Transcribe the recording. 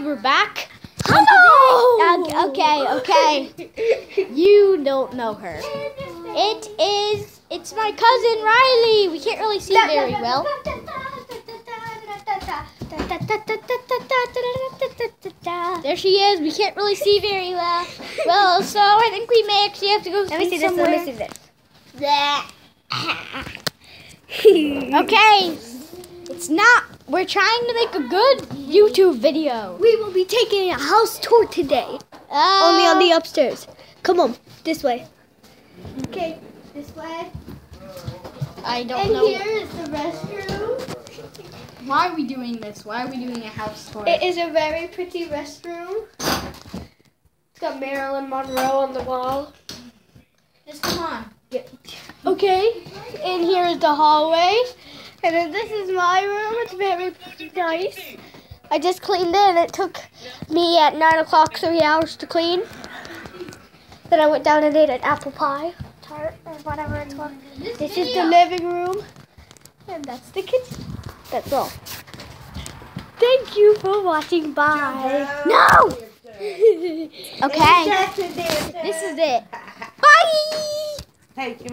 guys, we're back. Hello! Okay, okay. You don't know her. It is. It's my cousin Rylie. We can't really see very well. There she is. We can't really see very well. Well, so I think we may actually have to go Let me see this. somewhere. Let me see this. Okay. It's not. We're trying to make a good YouTube video. We will be taking a house tour today. Uh, Only on the upstairs. Come on, this way. Okay, this way. I don't And know. And here is the restroom. Why are we doing this? Why are we doing a house tour? It is a very pretty restroom. It's got Marilyn Monroe on the wall. Just come on. Okay, and here is the hallway. And then this is my room. It's very nice. I just cleaned it and it took me at 9 o'clock three hours to clean. Then I went down and ate an apple pie. Tart or whatever it's called. This is the living room. And that's the kitchen. That's all. Thank you for watching. Bye. No! Okay. This is it. Bye. Hey, give me